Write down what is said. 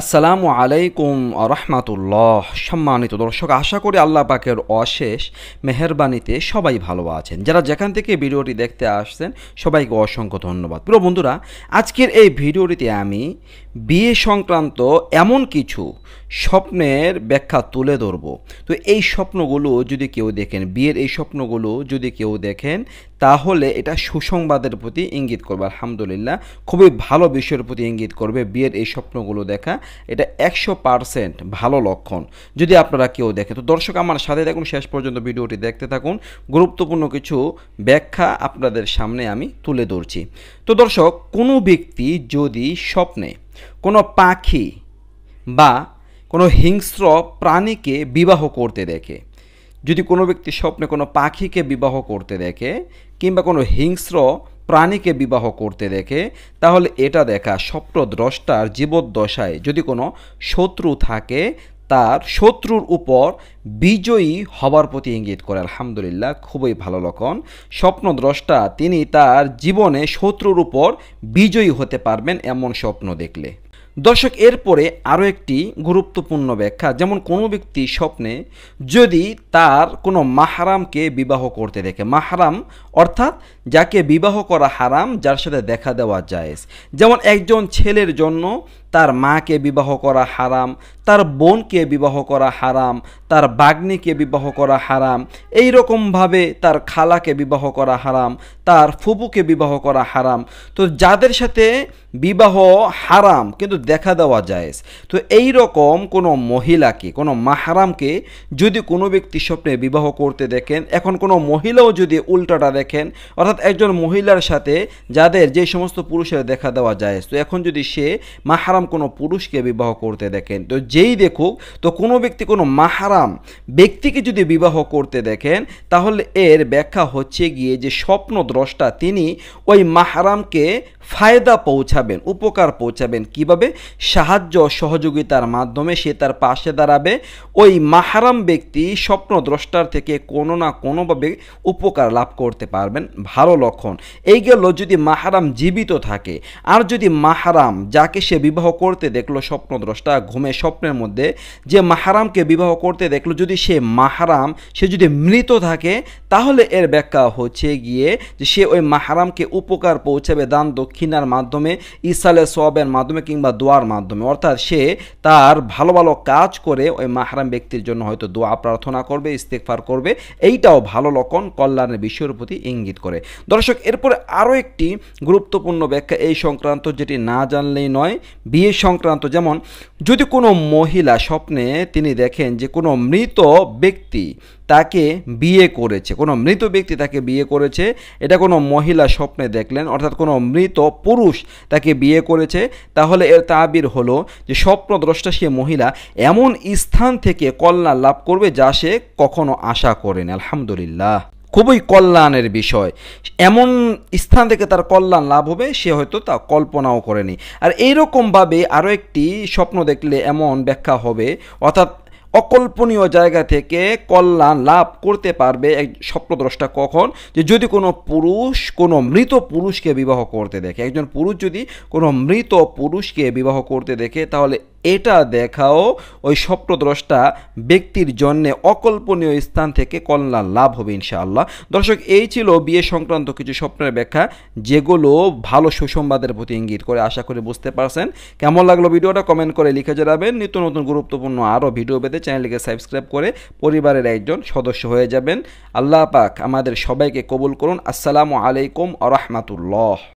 আসসালামু আলাইকুম রহমাতুল্লাহ। সম্মানিত দর্শক, আশা করি আল্লাহ পাকের অশেষ মেহরবানিতে সবাই ভালো আছেন। যারা যেখান থেকে ভিডিওটি দেখতে আসছেন, সবাইকে অসংখ্য ধন্যবাদ। প্রিয় বন্ধুরা, আজকের এই ভিডিওটিতে আমি বিয়ে সংক্রান্ত এমন কিছু স্বপ্নের ব্যাখ্যা তুলে ধরব। তো এই স্বপ্নগুলো যদি কেউ দেখেন, বিয়ের এই স্বপ্নগুলো যদি কেউ দেখেন, তাহলে এটা সুসংবাদের প্রতি ইঙ্গিত করবে। আলহামদুলিল্লাহ, খুবই ভালো বিষয়ের প্রতি ইঙ্গিত করবে বিয়ের এই স্বপ্নগুলো দেখা। এটা একশো পারসেন্ট ভালো লক্ষণ যদি আপনারা কেউ দেখেন। তো দর্শক, আমার সাথে দেখুন শেষ পর্যন্ত ভিডিওটি দেখতে থাকুন। গুরুত্বপূর্ণ কিছু ব্যাখ্যা আপনাদের সামনে আমি তুলে ধরছি। তো দর্শক, কোনো ব্যক্তি যদি স্বপ্নে কোনো পাখি বা কোনো হিংস্র প্রাণীকে বিবাহ করতে দেখে, যদি কোনো ব্যক্তি স্বপ্নে কোনো পাখিকে বিবাহ করতে দেখে কিংবা কোনো হিংস্র প্রাণীকে বিবাহ করতে দেখে, তাহলে এটা দেখা স্বপ্নদ্রষ্টার জীবদ্দশায় যদি কোনো শত্রু থাকে, তার শত্রুর উপর বিজয়ী হবার প্রতি ইঙ্গিত করে। আলহামদুলিল্লাহ, খুবই ভালো লক্ষণ। স্বপ্নদ্রষ্টা, তিনি তার জীবনে শত্রুর উপর বিজয়ী হতে পারবেন এমন স্বপ্ন দেখলে। দর্শক, এরপরে আরও একটি গুরুত্বপূর্ণ ব্যাখ্যা। যেমন কোনো ব্যক্তি স্বপ্নে যদি তার কোনো মাহারামকে বিবাহ করতে দেখে। মাহারাম অর্থাৎ যাকে বিবাহ করা হারাম, যার সাথে দেখা দেওয়া যায় যেমন একজন ছেলের জন্য তার মাকে বিবাহ করা হারাম, তার বোনকে বিবাহ করা হারাম, তার বাগ্নিকে বিবাহ করা হারাম এই রকমভাবে তার খালাকে বিবাহ করা হারাম, তার ফুপুকে বিবাহ করা হারাম। তো যাদের সাথে বিবাহ হারাম, কিন্তু দেখা দেওয়া যায় তো এই রকম কোনো মহিলাকে, কোনো মাহারামকে যদি কোনো ব্যক্তি স্বপ্নে বিবাহ করতে দেখেন, এখন কোনো মহিলাও যদি উল্টাটা দেখেন, অর্থাৎ একজন মহিলার সাথে যাদের যে সমস্ত পুরুষের দেখা দেওয়া যায় তো এখন যদি সে মাহারাম কোনো পুরুষকে বিবাহ করতে দেখেন। তো যেই দেখুক, তো কোনো ব্যক্তি কোনো মাহারাম ব্যক্তিকে যদি বিবাহ করতে দেখেন, তাহলে এর ব্যাখ্যা হচ্ছে গিয়ে যে স্বপ্ন দ্রষ্টা তিনি ওই মাহারামকে ফায়দা পৌঁছাবেন, উপকার পৌঁছাবেন কীভাবে? সাহায্য সহযোগিতার মাধ্যমে সে তার পাশে দাঁড়াবে। ওই মাহারাম ব্যক্তি স্বপ্ন দ্রষ্টার থেকে কোনো না কোনোভাবে উপকার লাভ করতে পারবেন। ভালো লক্ষণ। এই গেল যদি মাহারাম জীবিত থাকে। আর যদি মাহারাম যাকে সে বিবাহ করতে দেখল স্বপ্নদ্রষ্টা, ঘুমে স্বপ্নের মধ্যে, যে মাহারামকে বিবাহ করতে দেখল যদি সে মাহারাম, সে যদি মৃত থাকে, তাহলে এর ব্যাখ্যা হচ্ছে গিয়ে যে সে ওই মাহারামকে উপকার পৌঁছাবে দান দক্ষিণার মাধ্যমে ইসালে সবের মাধ্যমে কিংবা দোয়ার মাধ্যমে। অর্থাৎ সে তার ভালো ভালো কাজ করে ওই মাহারাম ব্যক্তির জন্য হয়তো দোয়া প্রার্থনা করবে ইস্তেকফার করবে। এইটাও ভালো লক্ষণ কল্যাণের বিষয়ের প্রতি ইঙ্গিত করে। দর্শক, এরপরে আরও একটি গুরুত্বপূর্ণ ব্যাখ্যা এই সংক্রান্ত, যেটি না জানলেই নয়। বিয়ে সংক্রান্ত যেমন, যদি কোনো মহিলা স্বপ্নে তিনি দেখেন যে কোনো মৃত ব্যক্তি তাকে বিয়ে করেছে। কোনো মৃত ব্যক্তি তাকে বিয়ে করেছে। এটা কোনো মহিলা স্বপ্নে দেখলেন, অর্থাৎ কোনো মৃত পুরুষ তাকে বিয়ে করেছে। তাহলে এর তাবির হলো যে স্বপ্নদ্রষ্টা সে মহিলা এমন স্থান থেকে কল্যাণ লাভ করবে যা সে কখনো আশা করেন। আলহামদুলিল্লাহ। খুবই কল্যাণের বিষয়। এমন স্থান থেকে তার কল্যাণ লাভ হবে, সে হয়তো তা কল্পনাও করেনি। আর এইরকমভাবে আরও একটি স্বপ্ন দেখলে এমন ব্যাখ্যা হবে, অর্থাৎ অকল্পনীয় জায়গা থেকে কল্যাণ লাভ করতে পারবে এক স্বপ্নদ্রষ্টা কখন? যে যদি কোনো পুরুষ, কোনো মৃত পুরুষকে বিবাহ করতে দেখে, একজন পুরুষ যদি কোনো মৃত পুরুষকে বিবাহ করতে দেখে, তাহলে এটা দেখাও, ওই স্বপ্নদ্রষ্টা ব্যক্তির জন্যে অকল্পনীয় স্থান থেকে কল্যাণ লাভ হবে ইনশাআল্লাহ। দর্শক, এই ছিল বিয়ে সংক্রান্ত কিছু স্বপ্নের ব্যাখ্যা, যেগুলো ভালো সুসংবাদের প্রতি ইঙ্গিত করে, আশা করে বুঝতে পারছেন। কেমন লাগল ভিডিওটা? কমেন্ট করে লিখে জানাবেন। নিত্য নতুন গুরুত্বপূর্ণ আরও ভিডিও পেতে চ্যানেলটিকে সাবস্ক্রাইব করে পরিবারের একজন সদস্য হয়ে যাবেন। আল্লাহ পাক আমাদের সবাইকে কবুল করুন। আসসালামু আলাইকুম আ রহমাতুল্লাহ।